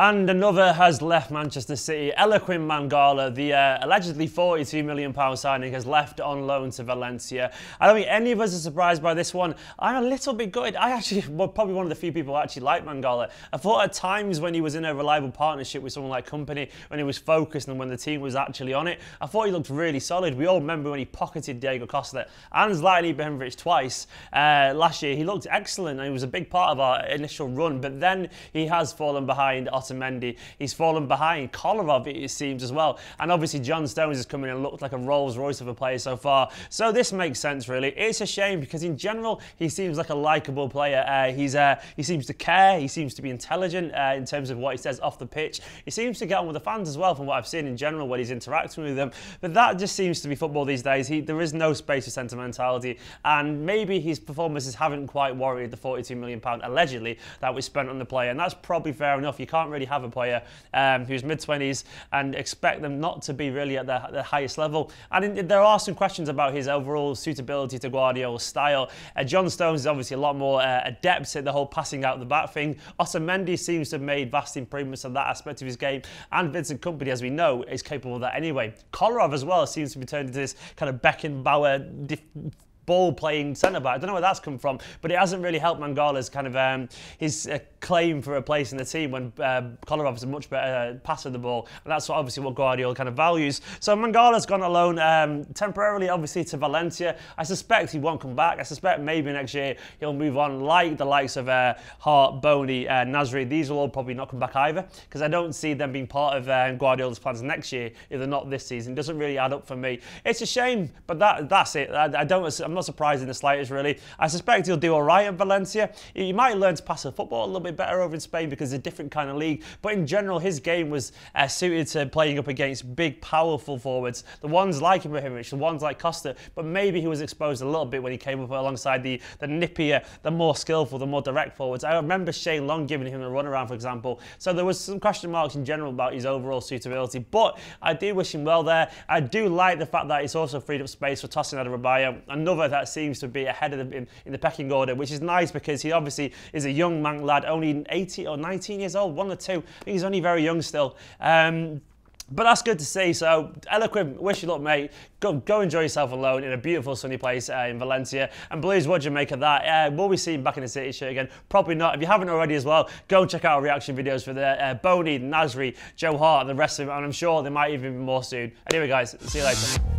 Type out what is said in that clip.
And another has left Manchester City. Eliaquim Mangala, the uh, allegedly £42 million signing, has left on loan to Valencia. I don't think any of us are surprised by this one. I'm a little bit gutted. I actually was probably one of the few people who actually like Mangala. I thought at times when he was in a reliable partnership with someone like Kompany, when he was focused and when the team was actually on it, I thought he looked really solid. We all remember when he pocketed Diego Costa and Zlatan Ibrahimovic twice uh, last year. He looked excellent and he was a big part of our initial run, but then he has fallen behind Otamendi. He's fallen behind Kolarov, it seems, as well. And obviously, John Stones has come in and looked like a Rolls Royce of a player so far. So this makes sense, really. It's a shame because, in general, he seems like a likable player. Uh, he's uh, He seems to care. He seems to be intelligent uh, in terms of what he says off the pitch. He seems to get on with the fans as well, from what I've seen in general when he's interacting with them. But that just seems to be football these days. He, there is no space for sentimentality. And maybe his performances haven't quite warranted the £42 million, allegedly, that was spent on the player. And that's probably fair enough. You can't really have a player um, who's mid 20s and expect them not to be really at the, highest level. And in, there are some questions about his overall suitability to Guardiola's style. Uh, John Stones is obviously a lot more uh, adept at the whole passing out the back thing. Otamendi seems to have made vast improvements on that aspect of his game. And Vincent Kompany, as we know, is capable of that anyway. Kolarov as well seems to be turned into this kind of Beckenbauer ball playing centre back. I don't know where that's come from, but it hasn't really helped Mangala's kind of um, his uh, claim for a place in the team when uh, Kolarov is a much better passer of the ball, and that's what, obviously what Guardiola kind of values. So Mangala's gone alone um, temporarily, obviously to Valencia. I suspect he won't come back. I suspect maybe next year he'll move on, like the likes of uh, Hart, Bony, uh, Nasri. These will all probably not come back either, because I don't see them being part of uh, Guardiola's plans next year if they're not this season. It doesn't really add up for me. It's a shame, but that that's it. I, I don't. I'm not surprised in the slightest, really. I suspect he'll do all right at Valencia. He might learn to pass the football a little bit better over in Spain because it's a different kind of league. But in general, his game was uh, suited to playing up against big, powerful forwards. The ones like Ibrahimovic, the ones like Costa. But maybe he was exposed a little bit when he came up alongside the, the nippier, the more skillful, the more direct forwards. I remember Shane Long giving him a run around, for example. So there was some question marks in general about his overall suitability. But I do wish him well there. I do like the fact that he's also freed up space for Tosin Adarabioyo, another that seems to be ahead of them in, in, the pecking order, which is nice because he obviously is a young man lad, only 18 or 19 years old, one or two. I think he's only very young still. Um, but that's good to see. So, Eliaquim, wish you luck, mate. Go, go enjoy yourself alone in a beautiful sunny place uh, in Valencia. And Blues, what do you make of that? Uh, will we see him back in the City shirt again? Probably not. If you haven't already as well, go and check out our reaction videos for the uh, Bony, Nasri, Joe Hart, and the rest of them. And I'm sure there might even be more soon. Anyway, guys, see you later.